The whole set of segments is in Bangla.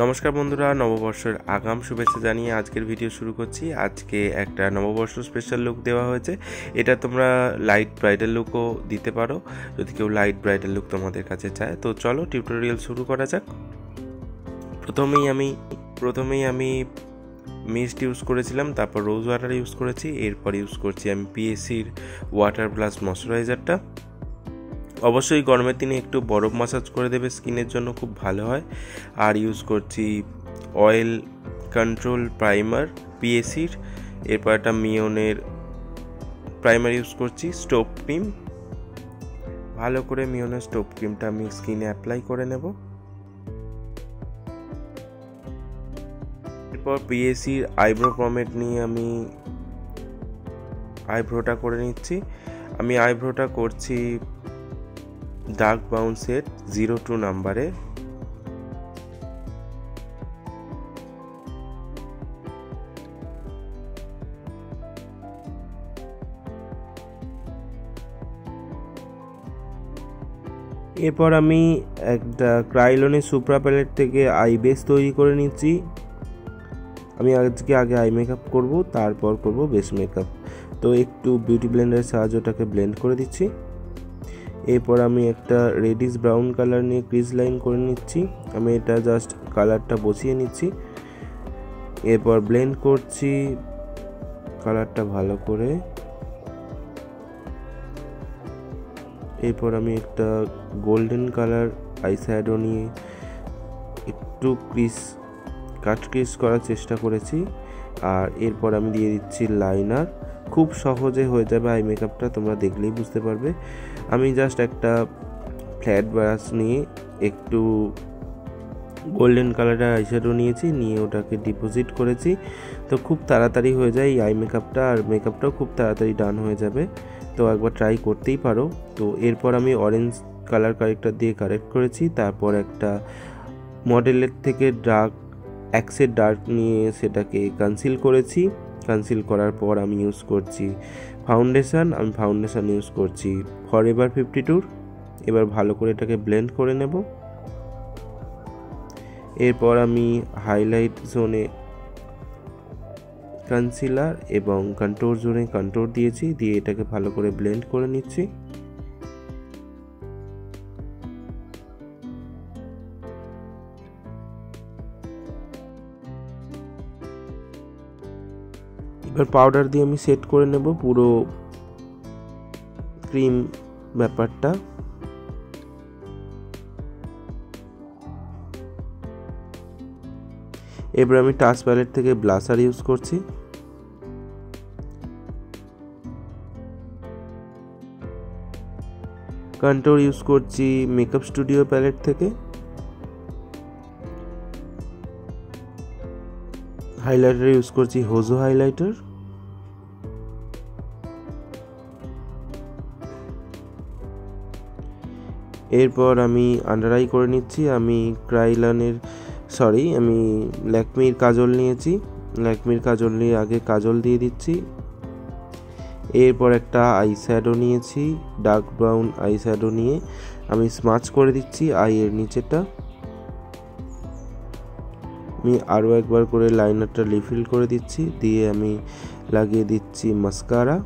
নমস্কার বন্ধুরা, নববর্ষের আগাম শুভেচ্ছা জানিয়ে আজকের ভিডিও শুরু করছি। আজকে একটা নববর্ষ স্পেশাল লুক দেওয়া হয়েছে। এটা তোমরা লাইট ব্রাইডাল লুকও দিতে পারো, যদি কেউ লাইট ব্রাইডাল লুক তোমাদের কাছে চায়। তো চলো টিউটোরিয়াল শুরু করা যাক। প্রথমেই আমি প্রথমেই আমি মিস্ট ইউজ করেছিলাম, তারপর রোজ ওয়াটার ইউজ করেছি, এরপর ইউজ করছি আমি পিএসির ওয়াটার প্লাস ময়শ্চারাইজারটা অবশ্যই গরমের দিনে একটু বরফ মাসাজ করে দেবে স্কিনের জন্য খুব ভালো হয়। আর ইউজ করছি অয়েল কন্ট্রোল প্রাইমার পিএসির এরপর একটা মিওনের প্রাইমার ইউজ করছি স্টোভ ক্রিম ভালো করে মিওনের স্টোভ ক্রিমটা আমি স্কিনে অ্যাপ্লাই করে নেব। এরপর পিএসির আইব্রো পমেট নিয়ে আমি আইব্রোটা করে নিচ্ছি। আমি আইব্রোটা করছি ডার্ক বাউন্ড সেট জিরো টু নাম্বারে। এরপর আমি একটা ক্রাইলনের সুপ্রা প্যালেট থেকে আই বেস তৈরি করে নিচ্ছি। আমি আজকে আগে আই মেকআপ করব, তারপর করব বেস মেকআপ। তো একটু বিউটি ব্লেন্ডারের সাহায্যটাকে ব্লেন্ড করে দিচ্ছি। এরপর আমি একটা রেডিস ব্রাউন কালার নিয়ে ক্রিজ লাইন করে নিচ্ছি। আমি এটা জাস্ট কালারটা বসিয়ে নিচ্ছি। এরপর ব্লেন্ড করছি কালারটা ভালো করে। এরপর আমি একটা গোল্ডেন কালার আই শ্যাডো নিয়ে একটু ক্রিস কাট ক্রিস করার চেষ্টা করেছি। আর এরপর আমি দিয়ে দিচ্ছি লাইনার খুব সহজে হয়ে যাবে আই মেকআপটা তোমরা দেখলেই বুঝতে পারবে। আমি জাস্ট একটা ফ্ল্যাট ব্রাশ নিয়ে একটু গোল্ডেন কালারের আইশ্যাডো নিয়েছি, নিয়ে ওটাকে ডিপোজিট করেছি। তো খুব তাড়াতাড়ি হয়ে যায় এই আই মেকআপটা আর মেকআপটাও খুব তাড়াতাড়ি ডান হয়ে যাবে। তো একবার ট্রাই করতেই পারো। তো এরপর আমি অরেঞ্জ কালার কারেক্টার দিয়ে কারেক্ট করেছি। তারপর একটা মডেলের থেকে ডার্ক অ্যাক্সের ডার্ক নিয়ে সেটাকে কনসিল করেছি। কনসিল করার পর আমি ইউজ করছি ফাউন্ডেশান আমি ফাউন্ডেশান ইউজ করছি ফর এভার ফিফটি টুর এবার ভালো করে এটাকে ব্লেন্ড করে নেব। এরপর আমি হাইলাইট জোনে কনসিলার এবং কন্ট্রোল জোনে কন্ট্রোল দিয়েছি, দিয়ে এটাকে ভালো করে ব্লেন্ড করে নিচ্ছি। এবার পাউডার দিয়ে আমি সেট করে নেব পুরো ক্রিম ব্যাপারটা। এবার আমি টাচ প্যালেট থেকে ব্লাসার ইউজ করছি। কন্ট্রোর ইউজ করছি মেকআপ স্টুডিও প্যালেট থেকে। হাইলাইটার ইউজ করছি হোজো হাইলাইটার এরপর আমি আন্ডার আই করে নিচ্ছি, আমি ক্রাইলানের সরি আমি ল্যাকমির কাজল নিয়েছি। ল্যাকমির কাজল নিয়ে আগে কাজল দিয়ে দিচ্ছি। এরপর একটা আই শ্যাডো নিয়েছি ডার্ক ব্রাউন আই শ্যাডো নিয়ে। আমি স্মাচ করে দিচ্ছি আই এর নিচেটা আমি আরও একবার করে লাইনারটা রিফিল করে দিচ্ছি। দিয়ে আমি লাগিয়ে দিচ্ছি মাস্কারা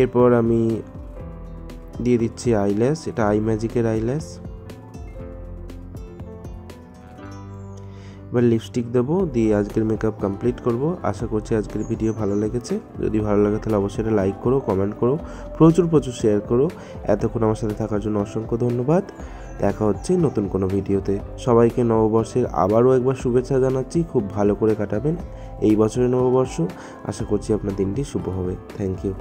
এরপর আমি দিয়ে দিচ্ছি আইল্যাস এটা আই ম্যাজিকের আইল্যাস এবার লিপস্টিক দেবো। দিয়ে আজকের মেকআপ কমপ্লিট করব। আশা করছি আজকের ভিডিও ভালো লেগেছে। যদি ভালো লাগে তাহলে অবশ্যই এটা লাইক করো কমেন্ট করো। প্রচুর প্রচুর শেয়ার করো। এতক্ষণ আমার সাথে থাকার জন্য অসংখ্য ধন্যবাদ। দেখা হচ্ছে নতুন কোনো ভিডিওতে। সবাইকে নববর্ষের আবারও একবার শুভেচ্ছা জানাচ্ছি। খুব ভালো করে কাটাবেন এই বছরের নববর্ষ। আশা করছি আপনার দিনটি শুভ হবে। Thank you